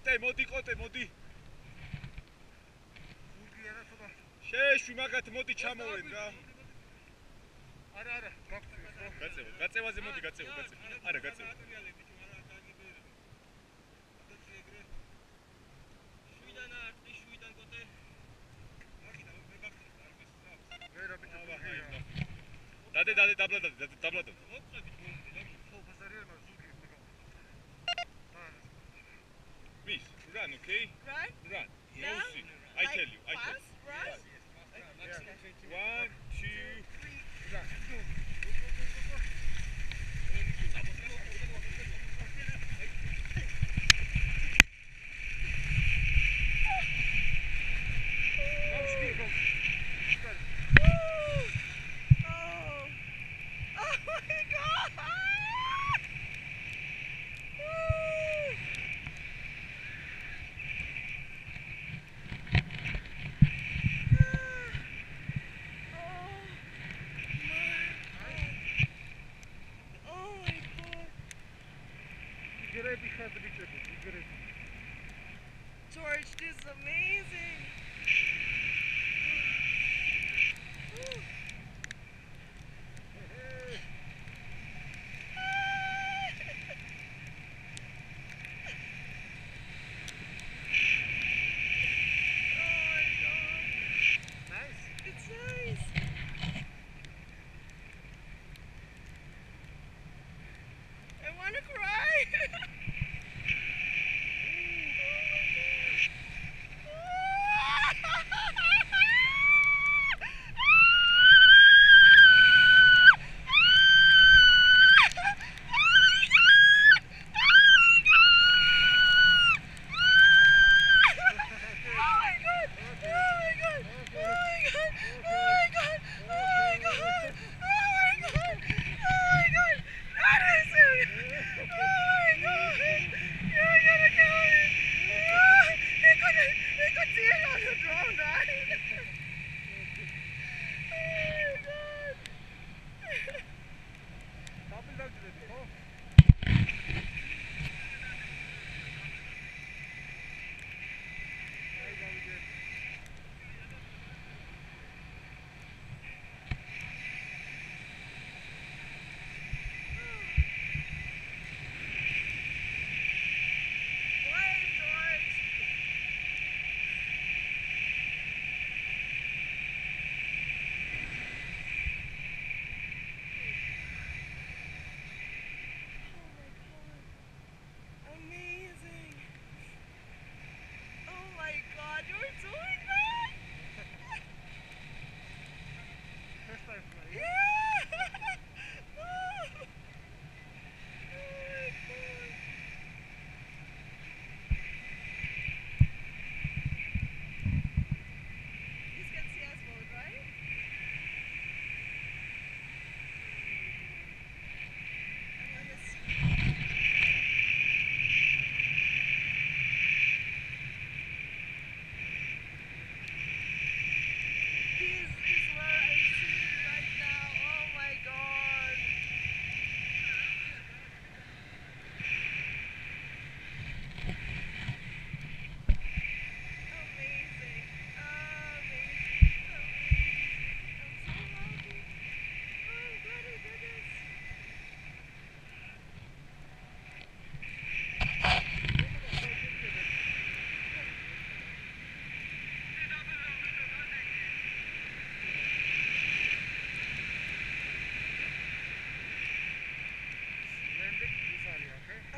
კოტე მოდი კოტე მოდი. გურგი არა თობა შეეშვი მაგათ მოდი ჩამოვენ რა. არა არა გაწევა გაწევაზე მოდი გაწევა გაწევა არა გაწევა დადე დადე დაბლა დადე დაბლა დადე მოწყდი Miss, run, okay? Run? Run. at her. George, this is amazing. Oh I want to cry.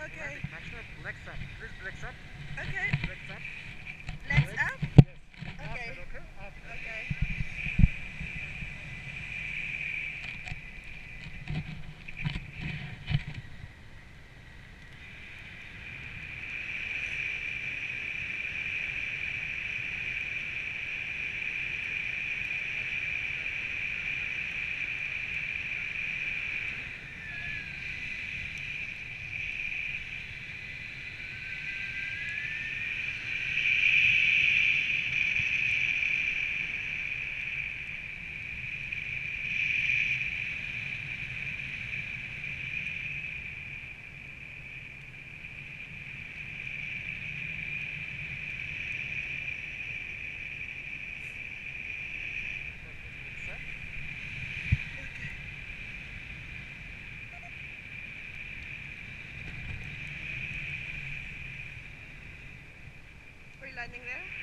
Okay. Next up, Next up. Please up. Okay. Legs up. Landing there?